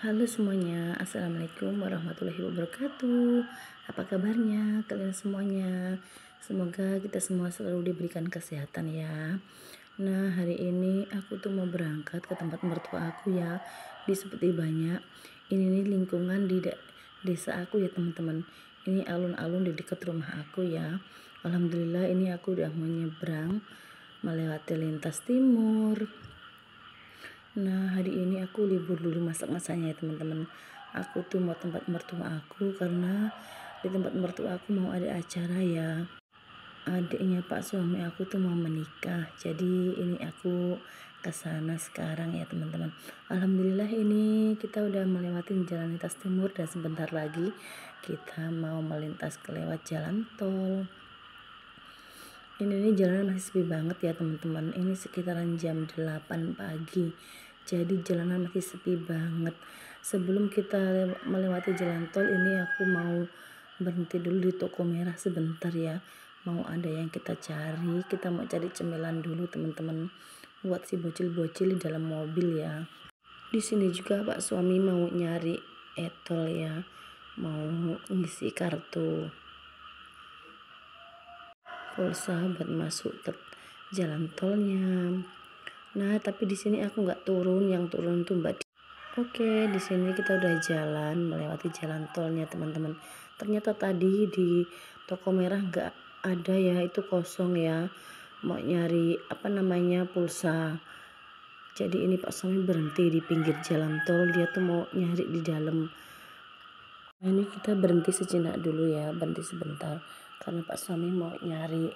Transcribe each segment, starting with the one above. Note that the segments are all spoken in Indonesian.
Halo semuanya, Assalamualaikum warahmatullahi wabarakatuh. Apa kabarnya kalian semuanya? Semoga kita semua selalu diberikan kesehatan ya. Nah hari ini aku tuh mau berangkat ke tempat mertua aku ya. Di seperti banyak Ini nih lingkungan di desa aku ya teman-teman. Ini alun-alun di dekat rumah aku ya. Alhamdulillah ini aku udah mau nyebrang Melewati lintas timur Nah hari ini aku libur dulu masak-masaknya ya teman-teman. Aku tuh mau tempat mertua aku karena di tempat mertua aku mau ada acara ya. Adiknya pak suami aku tuh mau menikah Jadi ini aku ke sana sekarang ya teman-teman. Alhamdulillah ini kita udah melewati jalan lintas timur dan sebentar lagi kita mau melintas ke lewat jalan tol ini nih jalanan masih sepi banget ya teman-teman. Ini sekitaran jam 8 pagi. Jadi jalanan masih sepi banget. Sebelum kita melewati jalan tol ini aku mau berhenti dulu di toko merah sebentar ya. Mau ada yang kita cari kita mau cari cemilan dulu teman-teman. Buat si bocil-bocil di dalam mobil ya. Di sini juga pak suami mau nyari etol ya. Mau ngisi kartu pulsa buat masuk ke jalan tolnya nah tapi di sini aku nggak turun yang turun tuh mbak Oke, di sini kita udah jalan melewati jalan tolnya teman-teman. Ternyata tadi di toko merah nggak ada ya, itu kosong ya. Mau nyari apa namanya pulsa. Jadi ini Pak Suami berhenti di pinggir jalan tol, dia tuh mau nyari di dalam. Nah, ini kita berhenti sejenak dulu ya, berhenti sebentar karena Pak Suami mau nyari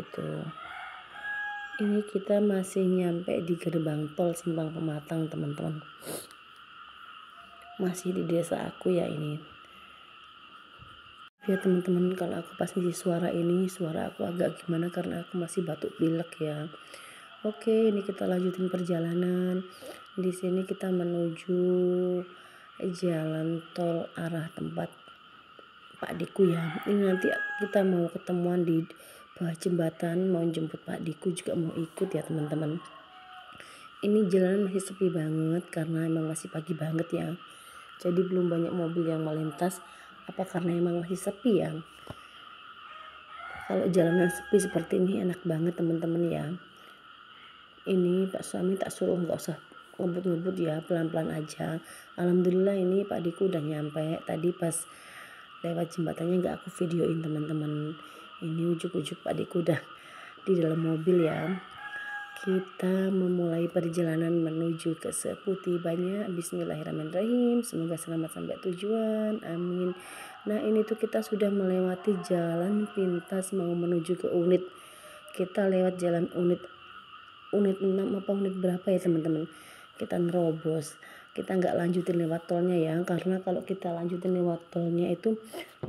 itu. Ini kita masih nyampe di gerbang tol Simpang Pematang teman-teman. Masih di desa aku ya ini. Ya teman-teman kalau aku pas ngisi suara ini suara aku agak gimana karena aku masih batuk pilek ya. Oke ini kita lanjutin perjalanan. Di sini kita menuju jalan tol arah tempat Pak Diku ya. Ini nanti kita mau ketemuan di bawah jembatan mau jemput Pak Diku juga mau ikut ya teman-teman. Ini jalan masih sepi banget karena emang masih pagi banget ya. Jadi belum banyak mobil yang melintas. Apa karena emang masih sepi ya? Kalau jalanan sepi seperti ini enak banget teman-teman ya. Ini Pak suami tak suruh nggak usah ngebut-ngebut ya pelan-pelan aja. Alhamdulillah ini Pak Diku udah nyampe. Tadi pas lewat jembatannya nggak aku videoin teman-teman ini ujuk-ujuk Pak Diku udah di dalam mobil ya. Kita memulai perjalanan menuju ke Seputi Banyak. Bismillahirrahmanirrahim. Semoga selamat sampai tujuan. Amin. Nah ini tuh kita sudah melewati jalan pintas mau menuju ke unit. Kita lewat jalan unit. Unit 6 apa unit berapa ya teman-teman? Kita nerobos kita nggak lanjutin lewat tolnya ya. Karena kalau kita lanjutin lewat tolnya itu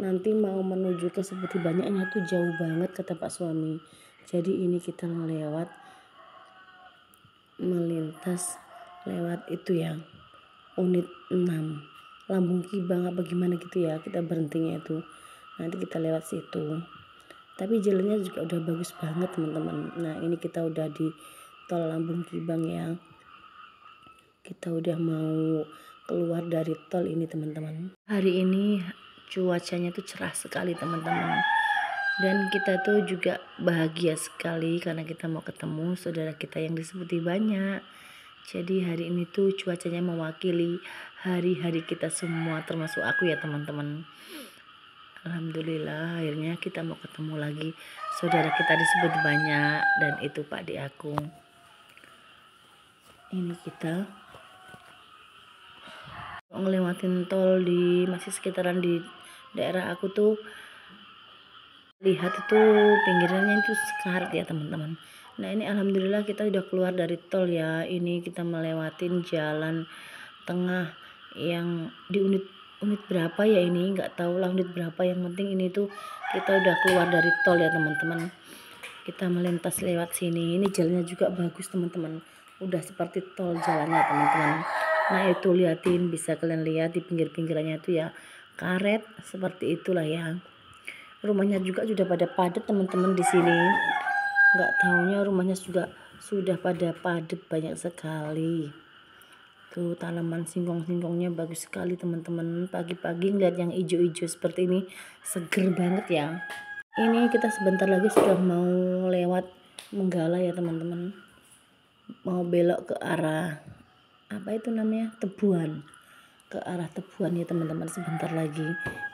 nanti mau menuju ke seperti banyaknya tuh jauh banget kata pak suami. Jadi ini kita lewat melintas lewat itu ya unit 6 lambung kibang apa gimana gitu ya kita berhentinya itu. Nanti kita lewat situ. Tapi jalannya juga udah bagus banget teman-teman. Nah ini kita udah di tol lambung kibang ya kita udah mau keluar dari tol ini teman-teman. Hari ini cuacanya tuh cerah sekali teman-teman. Dan kita tuh juga bahagia sekali karena kita mau ketemu saudara kita yang disebuti banyak. Jadi hari ini tuh cuacanya mewakili hari-hari kita semua termasuk aku ya teman-teman. Alhamdulillah akhirnya kita mau ketemu lagi. Saudara kita disebut banyak dan itu Pak di aku ini kita. Ngelewatin tol di masih sekitaran di daerah aku tuh. Lihat itu pinggirannya itu sekarat ya teman-teman. Nah ini alhamdulillah kita udah keluar dari tol ya. Ini kita melewatin jalan tengah yang di unit unit berapa ya ini? Nggak tahu lah unit berapa. Yang penting ini tuh kita udah keluar dari tol ya teman-teman. Kita melintas lewat sini. Ini jalannya juga bagus teman-teman udah seperti tol jalannya teman-teman. Nah itu liatin bisa kalian lihat di pinggir-pinggirannya itu ya. Karet seperti itulah ya. Rumahnya juga sudah pada padat teman-teman di sini. Nggak tahunya rumahnya juga sudah pada padat banyak sekali. Tuh tanaman singkong-singkongnya bagus sekali teman-teman. Pagi-pagi ngeliat yang hijau-hijau seperti ini seger banget ya. Ini kita sebentar lagi sudah mau lewat menggala ya teman-teman mau belok ke arah apa itu namanya tebuan ke arah tebuan ya teman-teman sebentar lagi.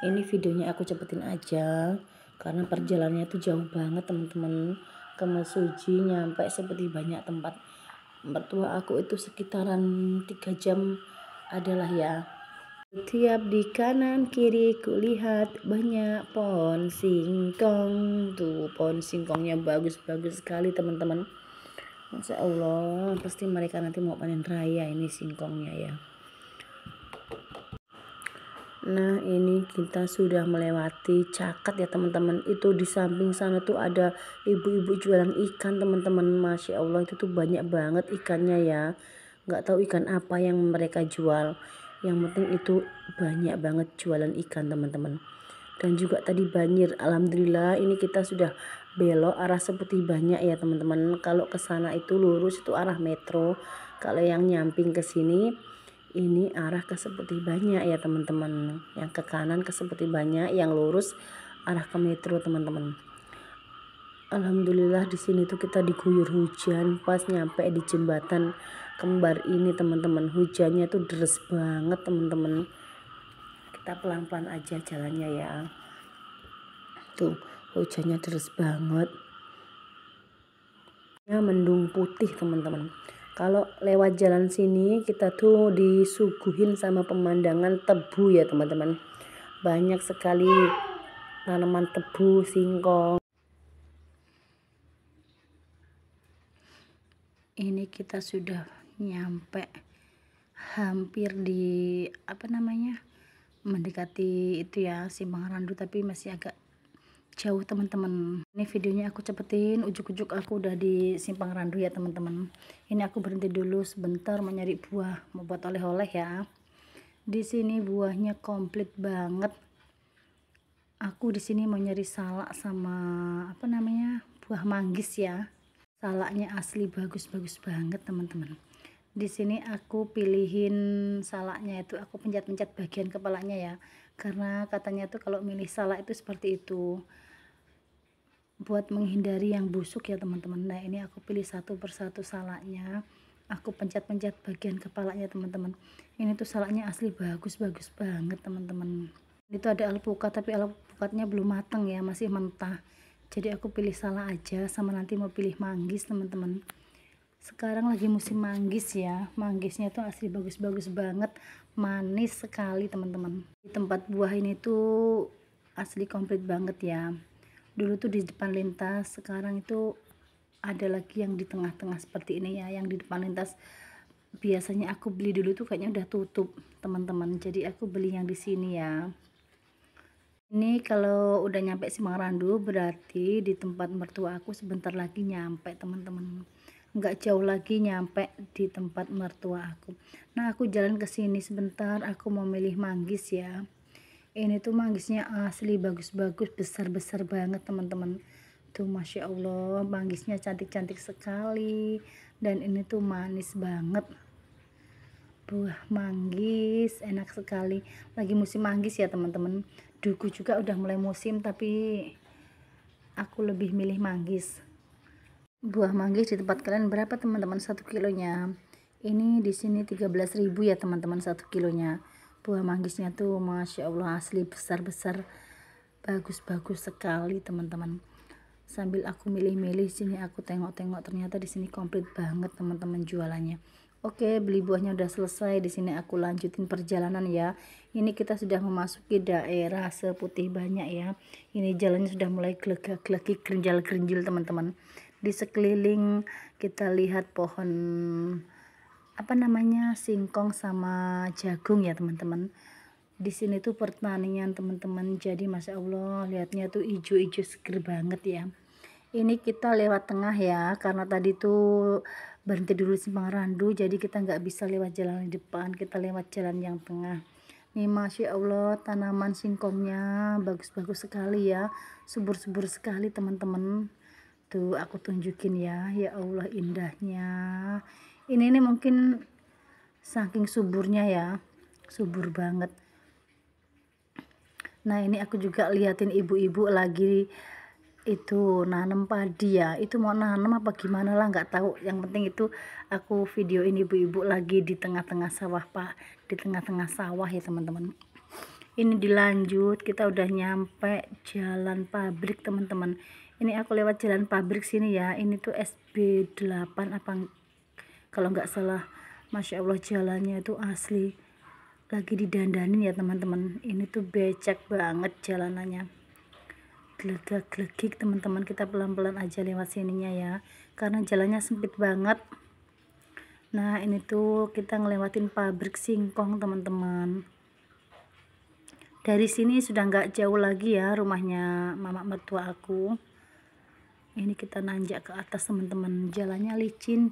Ini videonya aku cepetin aja karena perjalanannya itu jauh banget teman-teman. Ke Mesuji nyampe seperti banyak tempat. Mertua aku itu sekitaran tiga jam adalah ya. Tiap di kanan kiri kulihat banyak pohon singkong. Tuh pohon singkongnya bagus-bagus sekali teman-teman Masya Allah pasti mereka nanti mau panen raya ini singkongnya ya. Nah ini kita sudah melewati cakat ya teman-teman. Itu di samping sana tuh ada ibu-ibu jualan ikan teman-teman. Masya Allah itu tuh banyak banget ikannya ya. Nggak tahu ikan apa yang mereka jual. Yang penting itu banyak banget jualan ikan teman-teman. Dan juga tadi banjir. Alhamdulillah ini kita sudah belok arah seperti banyak ya teman-teman. Kalau ke sana itu lurus itu arah metro. Kalau yang nyamping ke sini ini arah ke seperti banyak ya teman-teman. Yang ke kanan ke seperti banyak yang lurus arah ke metro teman-teman. Alhamdulillah di sini tuh kita diguyur hujan. Pas nyampe di jembatan kembar ini teman-teman hujannya tuh deras banget teman-teman. Kita pelan-pelan aja jalannya ya. Tuh hujannya deras banget. Ya mendung putih teman-teman. Kalau lewat jalan sini kita tuh disuguhin sama pemandangan tebu ya teman-teman. Banyak sekali tanaman tebu singkong. Ini kita sudah nyampe hampir di apa namanya mendekati itu ya Simpang Randu tapi masih agak jauh teman-teman. Ini videonya aku cepetin ujuk-ujuk aku udah di simpang randu ya teman-teman. Ini aku berhenti dulu sebentar mau buah mau buat oleh-oleh ya. Di sini buahnya komplit banget. Aku di sini mau nyari salak sama apa namanya buah manggis ya. Salaknya asli bagus-bagus banget teman-teman. Di sini aku pilihin salaknya itu aku pencet-pencet bagian kepalanya ya karena katanya tuh kalau milih salak itu seperti itu. Buat menghindari yang busuk ya teman-teman. Nah ini aku pilih satu persatu salaknya aku pencet-pencet bagian kepalanya teman-teman. Ini tuh salaknya asli bagus-bagus banget teman-teman. Itu ada alpukat tapi alpukatnya belum matang ya masih mentah. Jadi aku pilih salah aja sama nanti mau pilih manggis teman-teman sekarang lagi musim manggis ya. Manggisnya tuh asli bagus-bagus banget. Manis sekali teman-teman. Di tempat buah ini tuh asli komplit banget ya. Dulu tuh di depan lintas sekarang itu ada lagi yang di tengah-tengah seperti ini ya yang di depan lintas. Biasanya aku beli dulu tuh kayaknya udah tutup teman-teman. Jadi aku beli yang di sini ya. Ini kalau udah nyampe Simangrandu berarti di tempat mertua aku sebentar lagi nyampe teman-teman nggak jauh lagi nyampe di tempat mertua aku. Nah aku jalan ke sini sebentar aku mau milih manggis ya. Ini tuh manggisnya asli bagus-bagus besar-besar banget teman-teman. Tuh Masya Allah manggisnya cantik-cantik sekali. Dan ini tuh manis banget. Buah manggis enak sekali. Lagi musim manggis ya teman-teman. Duku juga udah mulai musim tapi aku lebih milih manggis buah manggis di tempat kalian berapa teman-teman satu kilonya ini di sini 13.000 ya teman-teman satu kilonya buah manggisnya tuh masya Allah asli besar-besar bagus-bagus sekali teman-teman sambil aku milih-milih sini aku tengok-tengok ternyata di sini komplit banget teman-teman jualannya Oke, beli buahnya udah selesai. Di sini aku lanjutin perjalanan ya. Ini kita sudah memasuki daerah seputih banyak ya. Ini jalannya sudah mulai gelegak-gelegik, gerinjal-gerinjil teman-teman. Di sekeliling kita lihat pohon apa namanya singkong sama jagung ya teman-teman. Di sini tuh pertanian teman-teman. Jadi masya Allah lihatnya tuh hijau-hijau seger banget ya. Ini kita lewat tengah ya karena tadi tuh berhenti dulu simpang randu jadi kita nggak bisa lewat jalan di depan kita lewat jalan yang tengah. Nih masya Allah tanaman singkongnya bagus-bagus sekali ya. Subur-subur sekali teman-teman tuh aku tunjukin ya. Ya Allah indahnya. Ini nih mungkin saking suburnya ya. Subur banget. Nah ini aku juga liatin ibu-ibu lagi itu nanam padi ya. Itu mau nanam apa gimana lah nggak tahu. Yang penting itu aku video ini ibu-ibu lagi di tengah-tengah sawah pak. Di tengah-tengah sawah ya teman-teman. Ini dilanjut. Kita udah nyampe jalan pabrik teman-teman ini aku lewat jalan pabrik sini ya. Ini tuh SB8 apa kalau nggak salah Masya Allah jalannya itu asli. Lagi didandanin ya teman-teman. Ini tuh becek banget jalanannya. Gelegak gelegik teman-teman. Kita pelan-pelan aja lewat sininya ya karena jalannya sempit banget. Nah ini tuh kita ngelewatin pabrik singkong teman-teman. Dari sini sudah nggak jauh lagi ya rumahnya mama mertua aku ini kita nanjak ke atas teman-teman. Jalannya licin.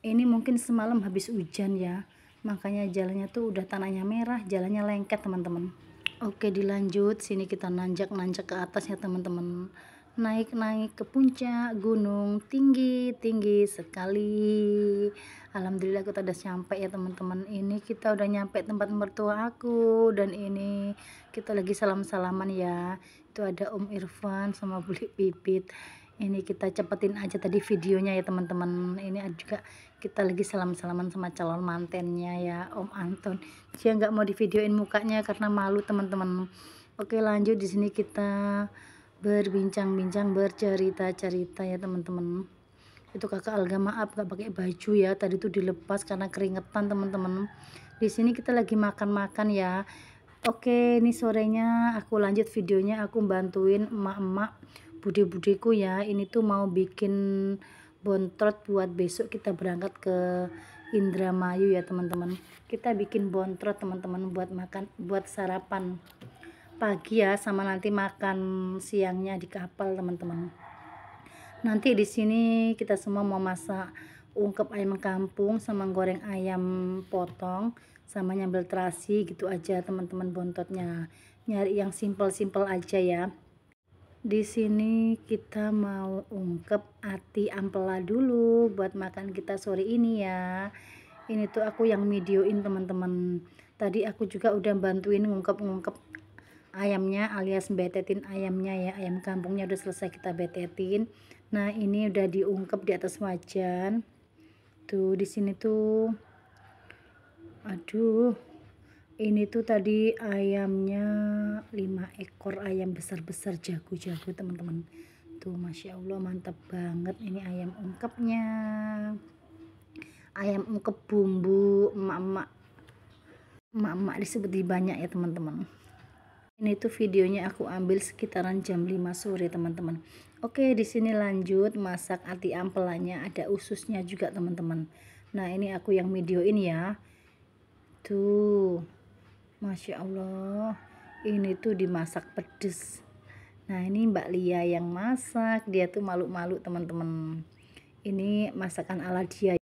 Ini mungkin semalam habis hujan ya. Makanya jalannya tuh udah tanahnya merah jalannya lengket teman-teman. Oke dilanjut. Sini kita nanjak-nanjak ke atas ya teman-teman. Naik-naik ke puncak gunung tinggi-tinggi sekali. Alhamdulillah kita udah sampai ya teman-teman. Ini kita udah nyampe tempat mertua aku. Dan ini kita lagi salam-salaman ya. Itu ada Om Irfan sama Buli Pipit ini kita cepetin aja tadi videonya ya teman-teman. Ini juga kita lagi salam-salaman sama calon mantennya ya Om Anton. Dia nggak mau di videoin mukanya karena malu teman-teman. Oke lanjut. Di sini kita berbincang-bincang bercerita-cerita ya teman-teman. Itu kakak Alga maaf gak pakai baju ya. Tadi tuh dilepas karena keringetan teman-teman. Di sini kita lagi makan-makan ya. Oke ini sorenya. Aku lanjut videonya. Aku bantuin emak-emak bude-budeku ya ini tuh mau bikin bontrot buat besok kita berangkat ke Indramayu ya teman-teman. Kita bikin bontrot teman-teman buat makan buat sarapan pagi ya sama nanti makan siangnya di kapal teman-teman. Nanti di sini kita semua mau masak ungkep ayam kampung sama goreng ayam potong sama nyambel terasi gitu aja teman-teman bontotnya nyari yang simple-simple aja ya di sini kita mau ungkep ati ampela dulu buat makan kita sore ini ya. Ini tuh aku yang videoin teman-teman. Tadi aku juga udah bantuin ngungkep-ngungkep ayamnya alias betetin ayamnya ya. Ayam kampungnya udah selesai kita betetin. Nah ini udah diungkep di atas wajan. Tuh di sini tuh. Aduh ini tuh tadi ayamnya 5 ekor ayam besar-besar jago-jago teman-teman. Tuh Masya Allah mantap banget ini ayam ungkepnya. Ayam ungkep bumbu emak-emak. Emak-emak disebut di banyak ya teman-teman. Ini tuh videonya aku ambil sekitaran jam 5 sore teman-teman. Oke di sini lanjut masak ati ampelannya ada ususnya juga teman-teman. Nah ini aku yang videoin ya. Tuh Masya Allah ini tuh dimasak pedes. Nah ini Mbak Lia yang masak. Dia tuh malu-malu teman-teman. Ini masakan ala dia